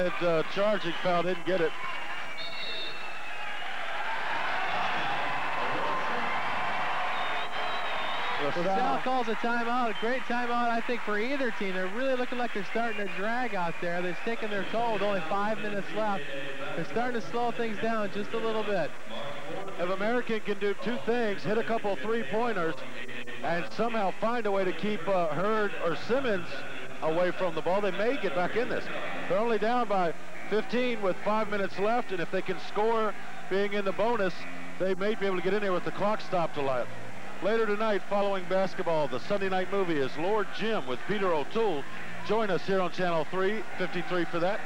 uh, charging foul, didn't get it. LaSalle calls a timeout, a great timeout, I think, for either team. They're really looking like they're starting to drag out there. They're taking their toll with only five minutes left. They're starting to slow things down just a little bit. If American can do two things, hit a couple three-pointers, and somehow find a way to keep uh, Hurd or Simmons away from the ball, they may get back in this. They're only down by 15 with five minutes left, and if they can score being in the bonus, they may be able to get in there with the clock stopped a lot. Later tonight, following basketball, the Sunday night movie is Lord Jim with Peter O'Toole. Join us here on Channel 3, 53 for that.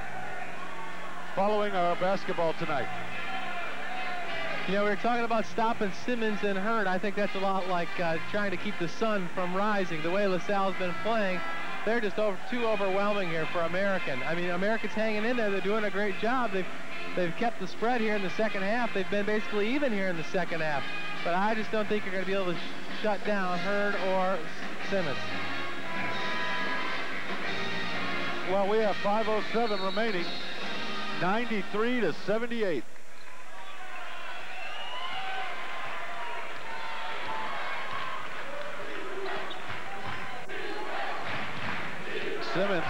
Following our basketball tonight. You know, we were talking about stopping Simmons and Hurd. I think that's a lot like uh, trying to keep the sun from rising. The way LaSalle's been playing, they're just over, too overwhelming here for American. I mean, American's hanging in there. They're doing a great job. They've, they've kept the spread here in the second half. They've been basically even here in the second half. But I just don't think you're going to be able to sh shut down Hurd or Simmons. Well, we have 5.07 remaining. 93 to 78. Simmons.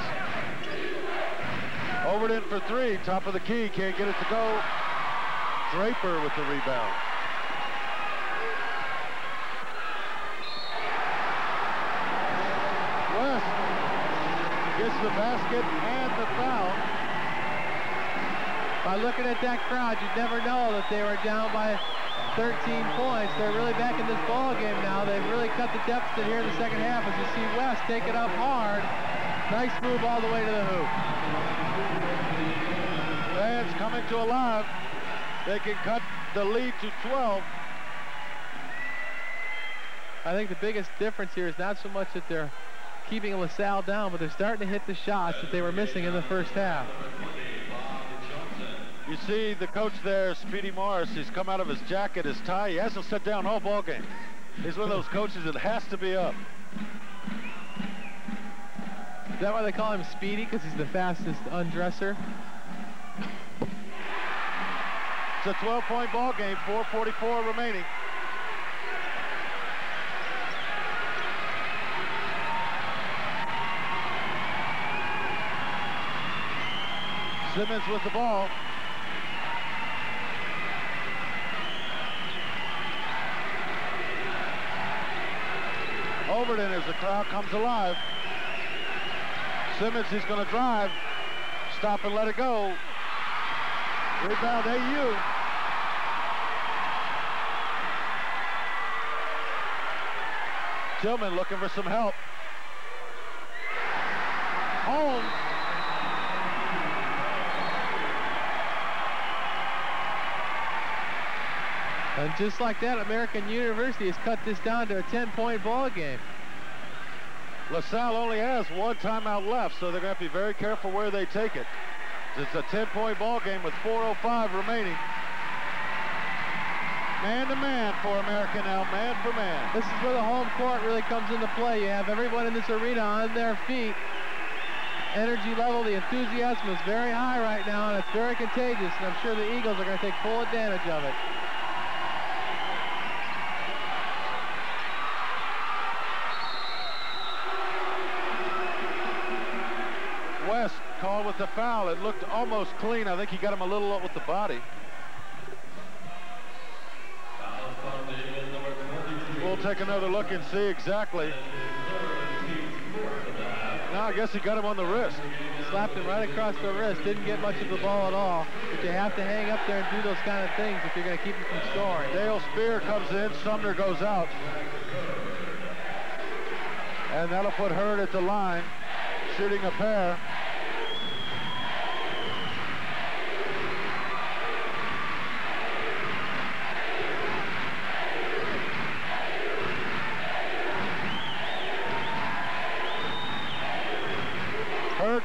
Over it in for three. Top of the key. Can't get it to go. Draper with the rebound. West gets the basket and the foul. By looking at that crowd, you'd never know that they were down by 13 points. They're really back in this ball game now. They've really cut the deficit here in the second half as you see West take it up hard. Nice move all the way to the hoop. Fans coming to alive. They can cut the lead to 12. I think the biggest difference here is not so much that they're keeping LaSalle down, but they're starting to hit the shots that they were missing in the first half. You see the coach there, Speedy Morris, he's come out of his jacket, his tie. He hasn't sat down all ball game. He's one of those coaches that has to be up. Is that why they call him Speedy? Because he's the fastest undresser? It's a 12-point ball game, 4.44 remaining. Simmons with the ball. Overton as the crowd comes alive. Simmons is going to drive. Stop and let it go. Rebound AU. Tillman looking for some help. Home. And just like that, American University has cut this down to a 10-point ball game. LaSalle only has one timeout left, so they're going to have to be very careful where they take it. It's a 10-point ball game with 4.05 remaining. Man to man for American now, man for man. This is where the home court really comes into play. You have everyone in this arena on their feet. Energy level, the enthusiasm is very high right now, and it's very contagious, and I'm sure the Eagles are going to take full advantage of it. West called with the foul. It looked almost clean. I think he got him a little up with the body. We'll take another look and see exactly. No, I guess he got him on the wrist. Slapped him right across the wrist. Didn't get much of the ball at all. But you have to hang up there and do those kind of things if you're going to keep him from scoring. Dale Spear comes in. Sumner goes out. And that'll put Hurd at the line, shooting a pair.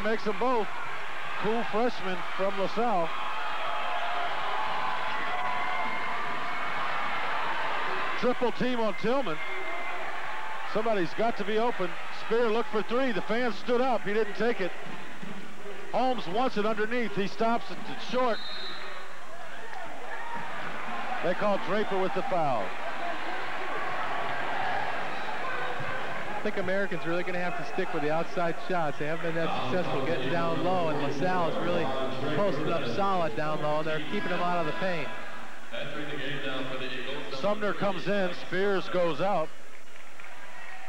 Makes them both. Cool freshman from LaSalle. Triple team on Tillman. Somebody's got to be open. Spear looked for three. The fans stood up. He didn't take it. Holmes wants it underneath. He stops it. It's short. They call Draper with the foul. Think Americans really going to have to stick with the outside shots. They haven't been that successful getting down low, and LaSalle is really posting up solid down low. They're keeping them out of the paint. Sumner comes in. Spears goes out.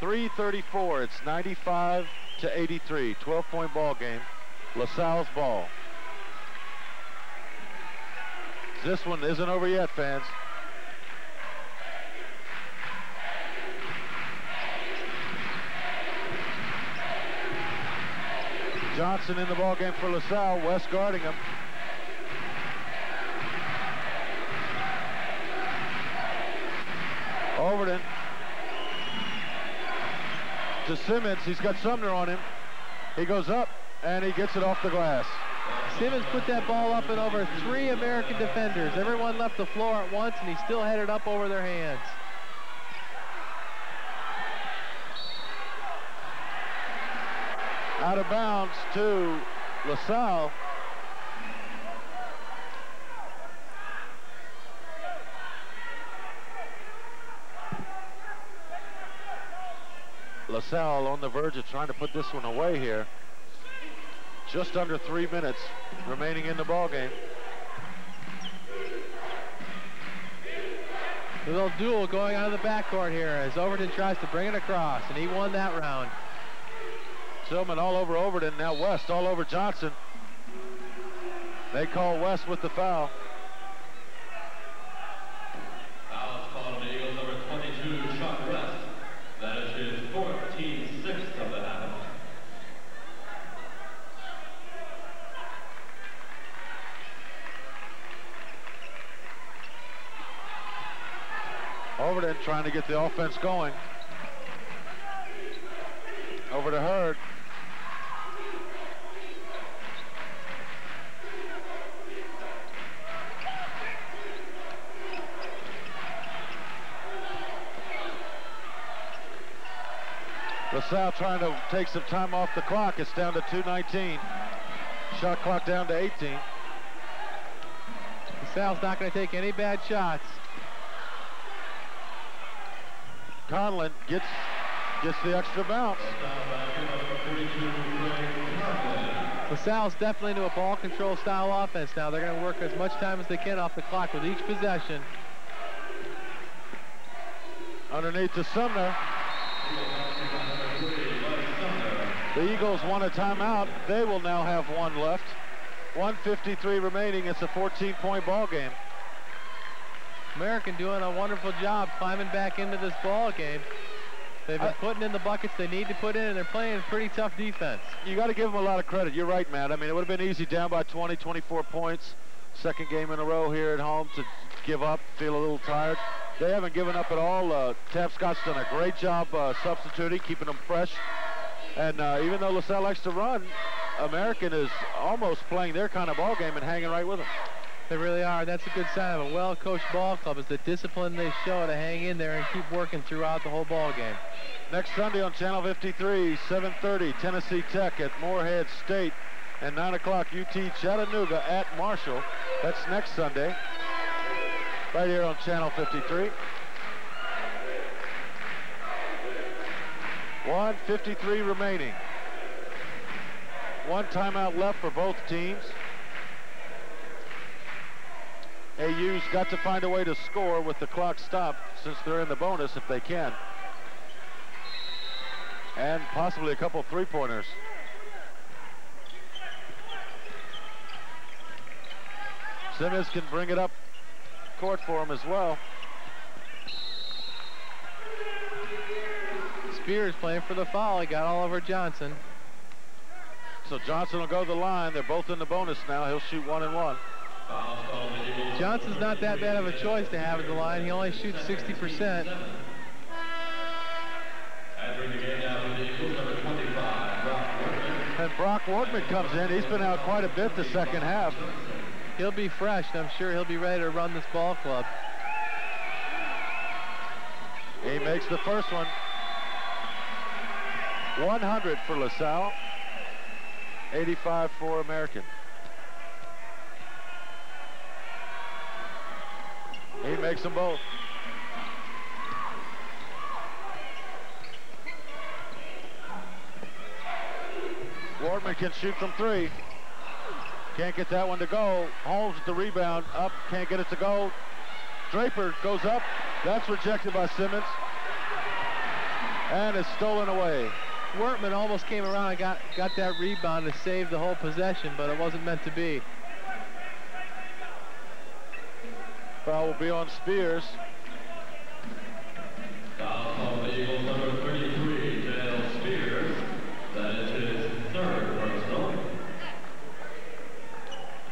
334. It's 95 to 83. 12-point ball game. LaSalle's ball. This one isn't over yet, fans. Johnson in the ball game for LaSalle. West guarding him. Overton to Simmons. He's got Sumner on him. He goes up and he gets it off the glass. Simmons put that ball up and over three American defenders. Everyone left the floor at once and he still had it up over their hands. Out of bounds to LaSalle. LaSalle on the verge of trying to put this one away here. Just under three minutes remaining in the ball game. A little duel going on in the backcourt here as Overton tries to bring it across, and he won that round. Tillman all over Overton. Now West all over Johnson. They call West with the foul. Foul is called on the Eagles number 22, Chuck West. That is his 14th of the half. Overton trying to get the offense going. Over to Hurd. LaSalle trying to take some time off the clock. It's down to 2.19. Shot clock down to 18. LaSalle's not going to take any bad shots. Conlon gets gets the extra bounce. LaSalle's definitely into a ball control style offense now. They're going to work as much time as they can off the clock with each possession. Underneath to Sumner. The Eagles want a timeout. They will now have one left. 153 remaining. It's a 14-point ball game. American doing a wonderful job climbing back into this ball game. They've been I, putting in the buckets they need to put in, and they're playing pretty tough defense. You got to give them a lot of credit. You're right, Matt. I mean, it would have been easy down by 20, 24 points. Second game in a row here at home to give up, feel a little tired. They haven't given up at all. Uh, Tapscott's done a great job uh, substituting, keeping them fresh. And uh, even though LaSalle likes to run, American is almost playing their kind of ball game and hanging right with them. They really are. That's a good sign of a well-coached ball club is the discipline they show to hang in there and keep working throughout the whole ball game. Next Sunday on Channel 53, 7.30, Tennessee Tech at Morehead State. And 9 o'clock, UT Chattanooga at Marshall. That's next Sunday. Right here on Channel 53. 153 remaining. One timeout left for both teams. AU's got to find a way to score with the clock stopped since they're in the bonus if they can. And possibly a couple three-pointers. Simmons can bring it up court for him as well. Spears playing for the foul. He got all over Johnson. So Johnson will go to the line. They're both in the bonus now. He'll shoot one and one. Johnson's not that bad of a choice to have at the line. He only shoots 60%. And Brock Wortman comes in. He's been out quite a bit the second half. He'll be fresh, and I'm sure he'll be ready to run this ball club. He makes the first one. 100 for LaSalle. 85 for American. He makes them both. Wortman can shoot from three. Can't get that one to go. Holmes with the rebound. Up, can't get it to go. Draper goes up. That's rejected by Simmons. And it's stolen away. Wortman almost came around and got, got that rebound to save the whole possession, but it wasn't meant to be. Foul will be on Spears. Foul on number 33, Dale Spears. That is third personal.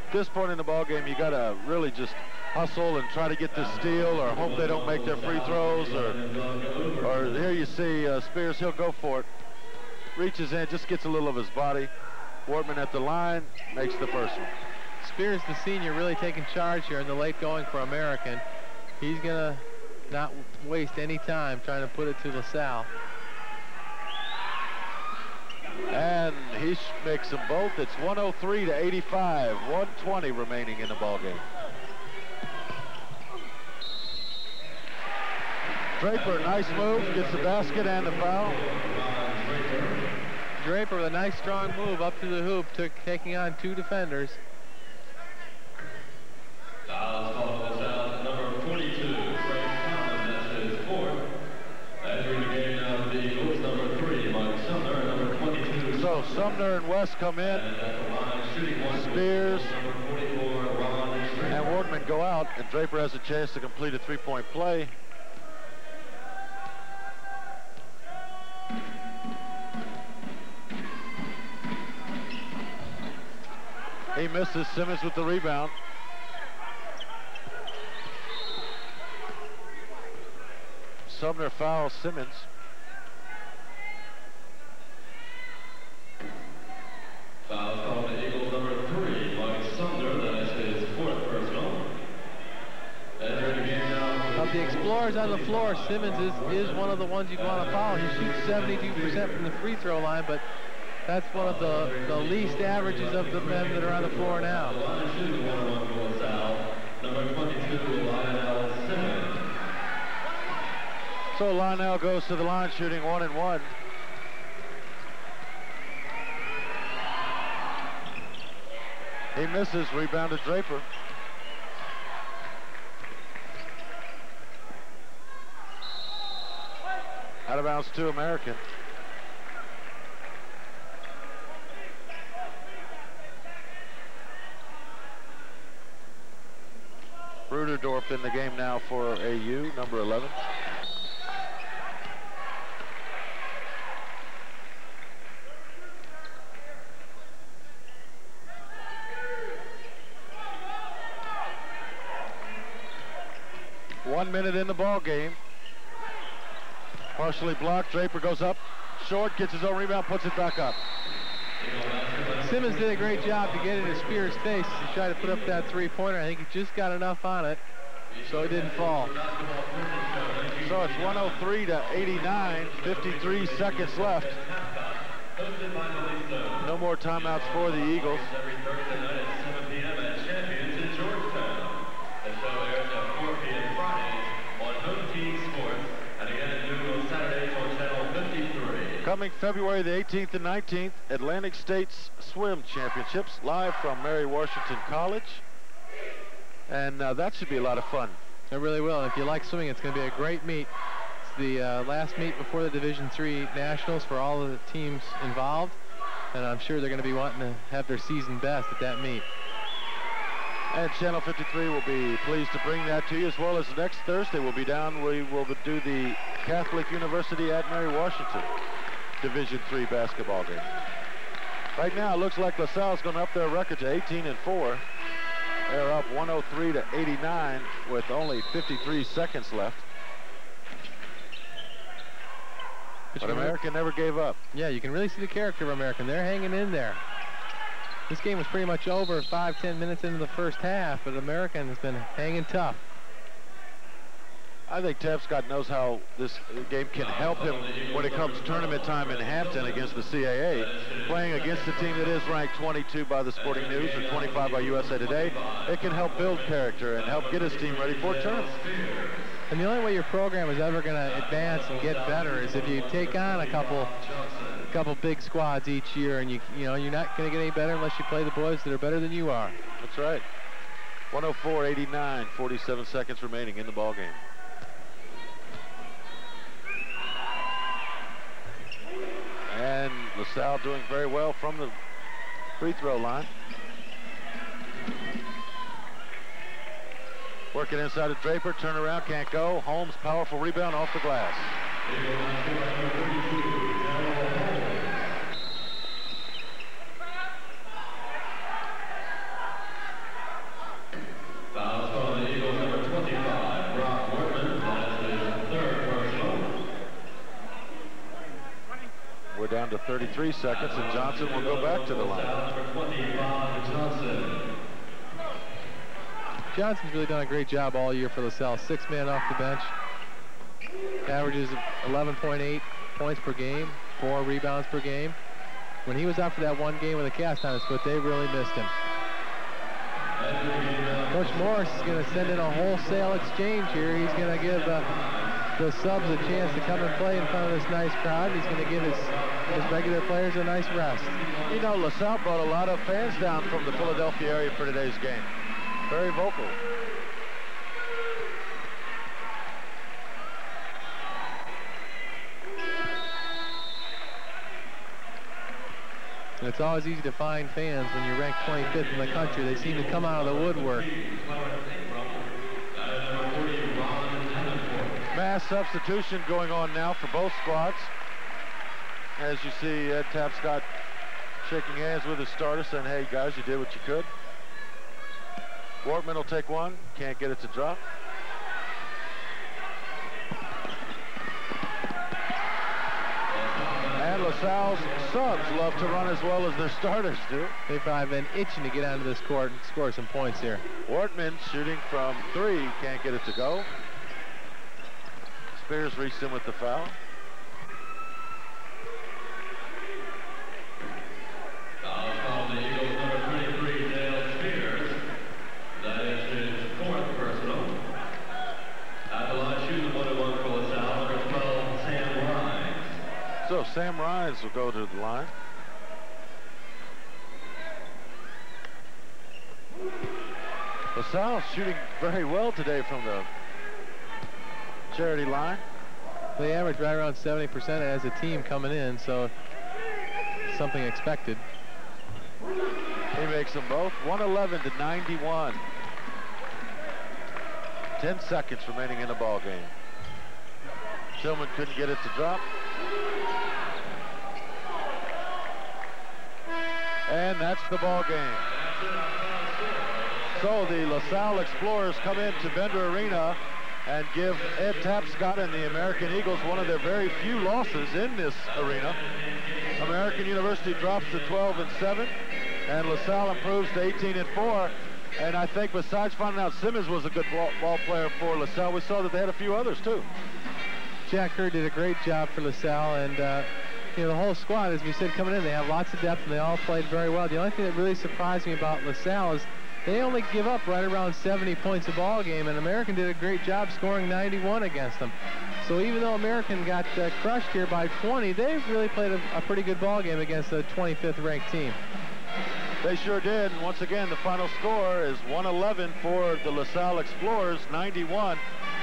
At this point in the ball game, you got to really just hustle and try to get the steal or hope they don't make their free throws or, or here you see uh, Spears, he'll go for it. Reaches in, just gets a little of his body. Wortman at the line, makes the first one. Spears, the senior, really taking charge here in the late going for American. He's going to not waste any time trying to put it to LaSalle. And he makes them both. It's 103 to 85, 120 remaining in the ball game. Draper, nice move, gets the basket and the foul. Draper with a nice strong move up to the hoop, took, taking on two defenders. Foul is called on LaSalle, number 42, Frank Conlon, that's his fourth. Entering the game now for the Eagles, number three, Mike Sumner, number 22. So Sumner and West come in, And at the line, shooting one. Spears. Number 44, Ron Strickland. and Wortman go out, and Draper has a chance to complete a three-point play. He misses Simmons with the rebound. Sumner fouls Simmons. Foul is called on the Eagles, number three, Mike Sumner, that is his fourth personal. Entering the game now Of the Explorers on the floor, Simmons is, is one of the ones you'd want to foul. He shoots 72% from the free throw line, but that's one of the, the least averages of the men that are on the floor now. line shooting one one for LaSalle, number 22, Lionel Simmons. So Lionel goes to the line shooting one and one. He misses, rebounded Draper. Out of bounds to American. Ruderdorf in the game now for AU, number 11. One minute in the ball game. Partially blocked. Draper goes up. Short, gets his own rebound, puts it back up. Simmons did a great job to get into Spears' face to try to put up that three-pointer. I think he just got enough on it, so it didn't fall. So it's 103 to 89, 53 seconds left. No more timeouts for the Eagles. Coming February the 18th and 19th, Atlantic States Swim Championships, live from Mary Washington College. And uh, that should be a lot of fun. It really will. If you like swimming, it's going to be a great meet. It's the uh, last meet before the Division Three Nationals for all of the teams involved, and I'm sure they're going to be wanting to have their season best at that meet. And Channel 53 will be pleased to bring that to you, as well as next Thursday we'll be down. We will do the Catholic University at Mary Washington Division Three basketball game. Right now, it looks like LaSalle's going to up their record to 18 and 4. They're up 103 to 89 with only 53 seconds left. But But America never gave up. Yeah, you can really see the character of American. They're hanging in there. This game was pretty much over five, ten minutes into the first half, but American has been hanging tough. I think Tapscott knows how this game can help him when it comes tournament time in Hampton against the CAA. Playing against a team that is ranked 22 by the Sporting News or 25 by USA Today, it can help build character and help get his team ready for tournament. And the only way your program is ever going to advance and get better is if you take on a couple a couple big squads each year and you you know you're not going to get any better unless you play the boys that are better than you are. That's right. 104-89, 47 seconds remaining in the ball game. And LaSalle doing very well from the free throw line. Working inside of Draper, turn around, can't go. Holmes, powerful rebound off the glass. Fouls on the Eagles, number 25, Brock Wortman. That is his third personal. We're 33 seconds, and Johnson will go back to the line. Foul number 25, Johnson. Johnson's really done a great job all year for LaSalle. Six man off the bench. Averages 11.8 points per game, four rebounds per game. When he was out for that one game with a cast on his foot, they really missed him. Coach Morris is going to send in a wholesale exchange here. He's going to give uh, the subs a chance to come and play in front of this nice crowd. He's going to give his, his regular players a nice rest. You know, LaSalle brought a lot of fans down from the Philadelphia area for today's game. Very vocal. It's always easy to find fans when you're ranked 25th in the country. They seem to come out of the woodwork. Mass substitution going on now for both squads. As you see, Ed Tapscott shaking hands with his starter, saying, hey, guys, you did what you could. Wortman will take one. Can't get it to drop. And LaSalle's subs love to run as well as their starters do. They've probably been itching to get onto this court and score some points here. Wortman shooting from three, can't get it to go. Spears reached in with the. Foul Sam Rhines will go to the line. LaSalle shooting very well today from the charity line. They average right around 70% as a team coming in, so something expected. He makes them both 111 to 91. 10 seconds remaining in the ball game. Tillman couldn't get it to drop. And that's the ball game. So the LaSalle Explorers come into Bender Arena and give Ed Tapscott and the American Eagles one of their very few losses in this arena. American University drops to 12 and 7, and LaSalle improves to 18 and 4. And I think besides finding out Simmons was a good ball, ball player for LaSalle, we saw that they had a few others too. Jack Kerr did a great job for LaSalle, and uh, you know the whole squad, as we said, coming in, they have lots of depth, and they all played very well. The only thing that really surprised me about LaSalle is they only give up right around 70 points a ball game, and American did a great job scoring 91 against them. So even though American got uh, crushed here by 20, they really played a, a pretty good ball game against a 25th ranked team. They sure did. And once again, the final score is 111 for the LaSalle Explorers, 91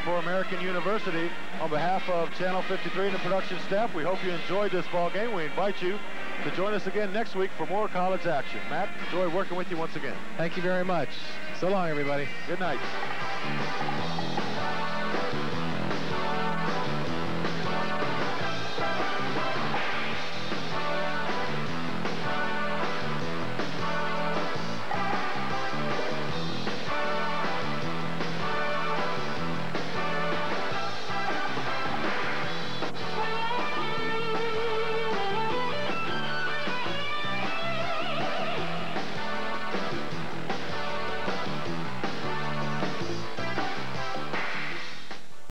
for American University. On behalf of Channel 53 and the production staff, we hope you enjoyed this ball game. We invite you to join us again next week for more college action. Matt, enjoy working with you once again. Thank you very much. So long, everybody. Good night.